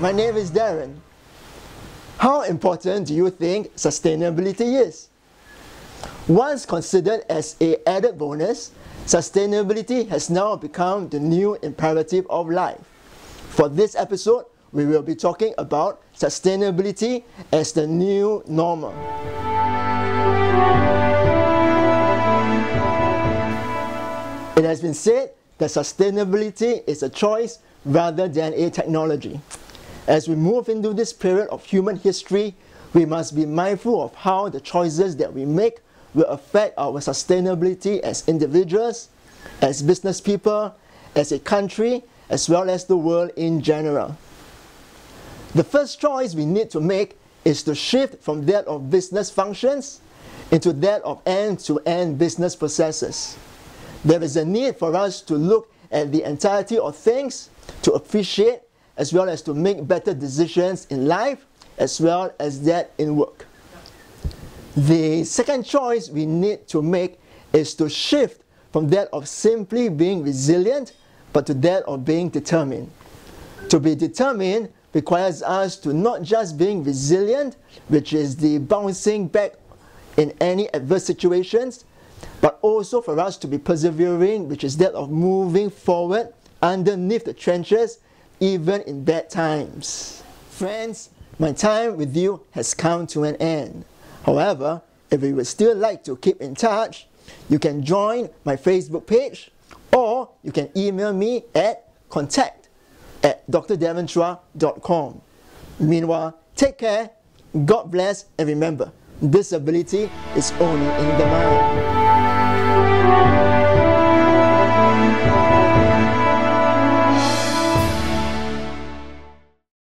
my name is Darren. How important do you think sustainability is? Once considered as a added bonus, sustainability has now become the new imperative of life. For this episode, we will be talking about sustainability as the new normal. It has been said that sustainability is a choice rather than a technology. As we move into this period of human history, we must be mindful of how the choices that we make will affect our sustainability as individuals, as business people, as a country, as well as the world in general. The first choice we need to make is to shift from that of business functions into that of end to end business processes. There is a need for us to look at the entirety of things, to appreciate, as well as to make better decisions in life, as well as that in work. The second choice we need to make is to shift from that of simply being resilient, but to that of being determined. To be determined requires us to not just being resilient, which is the bouncing back in any adverse situations, but also for us to be persevering, which is that of moving forward underneath the trenches, even in bad times. Friends, my time with you has come to an end. However, if you would still like to keep in touch, you can join my Facebook page or you can email me at contact at drdarrenchua.com. Meanwhile, take care, God bless, and remember, disability is only in the mind.